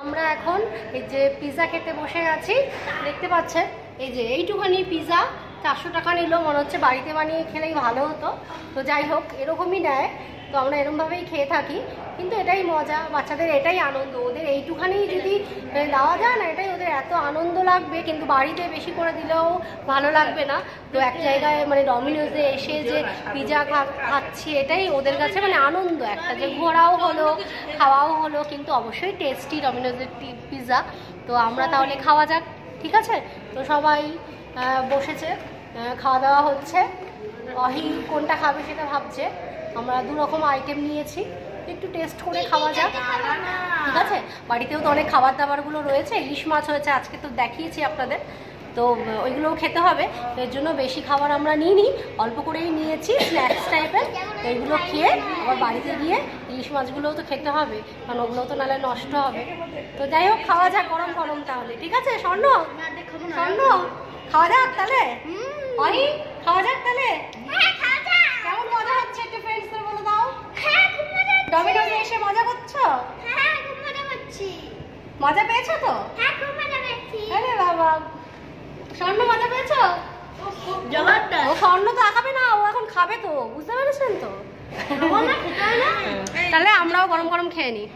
আমরা এখন এই যে পিজা খেতে বসে আছি দেখতে পাচ্ছেন? এই যে এইটুখানি পিৎজা চারশো টাকা নিল, মনে হচ্ছে বাড়িতে বানিয়ে খেলেই ভালো হতো। তো যাই হোক, এরকমই নেয়। তো আমরা এরকমভাবেই খেয়ে থাকি। কিন্তু এটাই মজা, বাচ্চাদের এটাই আনন্দ। ওদের এইটুখানি যদি দেওয়া যায় না, এটাই ওদের এত আনন্দ লাগবে। কিন্তু বাড়িতে বেশি করে দিলেও ভালো লাগবে না। তো এক জায়গায় মানে ডমিনোজে এসে যে পিৎজা খাচ্ছি, এটাই ওদের কাছে মানে আনন্দ। একটা যে ঘোরাও হলো, খাওয়াও হলো, কিন্তু অবশ্যই টেস্টি ডমিনোজের পিৎজা তো আমরা তাহলে খাওয়া যাক, ঠিক আছে? তো সবাই বসেছে। খাওয়া দাওয়া হচ্ছে। অহি কোনটা খাবে সেটা ভাবছে। আমরা দু রকম আইটেম নিয়েছি। একটু টেস্ট করে খাওয়া যাক। ঠিক আছে? বাড়িতেও তো অনেক খাবার দাবারগুলো রয়েছে। ইলিশ মাছ হয়েছে আজকে তো দেখিয়েছি আপনাদের। তো ওইগুলোও খেতে হবে। এর জন্য বেশি খাবার আমরা নিইনি। অল্প করেই নিয়েছি স্ন্যাক্স টাইপের তো এইগুলো খেয়ে আবার বাড়িতে গিয়ে ইলিশ মাছগুলোও তো খেতে হবে। কারণ ওগুলো তো নাহলে নষ্ট হবে। তো যাই হোক খাওয়া যাক গরম গরম তাহলে। ঠিক আছে স্বর্ণ? স্বর্ণ? খাওয়া যাক তাহলে? অহি খাওয়া যাক তাহলে? কেমন মজা হচ্ছে একটু ফ্রেন্ডসদের বলে দাও? ডমিনোজে এসে মজা করছ? মজা পেয়েছ তো? আরে বাবা। স্বর্ণ মজা পেয়েছ? ও স্বর্ণ তো খাবে না ও এখন খাবে তো বুঝতে পেরেছেন তো? তাহলে আমরাও গরম গরম খেয়ে নিই